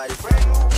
nobody's friend.